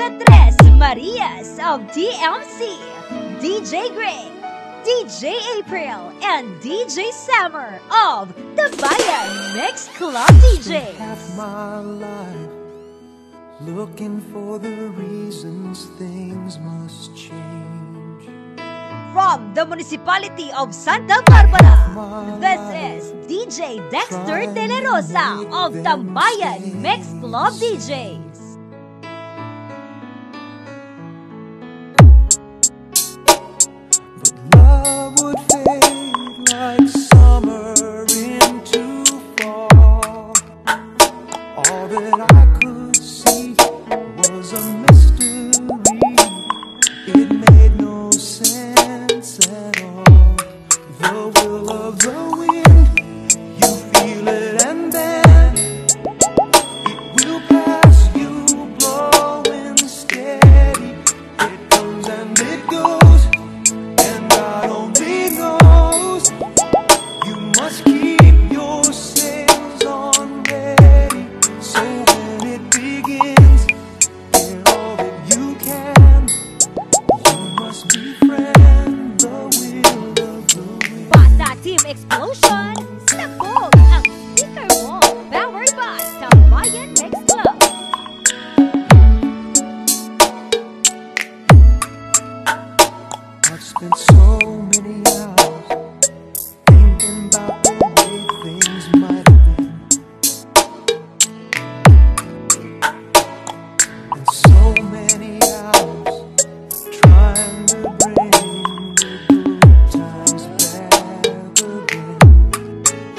The Tres Marias of TMC, DJ Gray, DJ April, and DJ Summer of the Bayan Mix Club DJs. half my life looking for the reasons the municipality of Santa Barbara, this is DJ Dexter De La Rosa of Tambayan Mix Club DJs. But love would Explosion, speaker Mix Club. I've spent so many hours thinking about the way things might have been. And so many hours trying to bring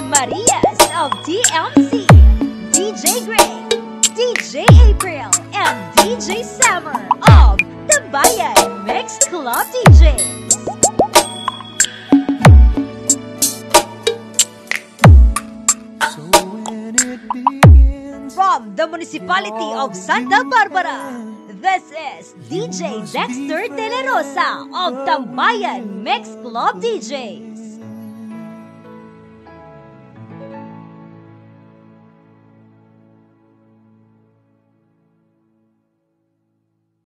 Marias of TMC, DJ Gray, DJ April, and DJ Summer of the Bayan Mix Club DJs. So when it begins, From the municipality of Santa Barbara, this is DJ Dexter De La Rosa of Tambayan Mix Club DJs.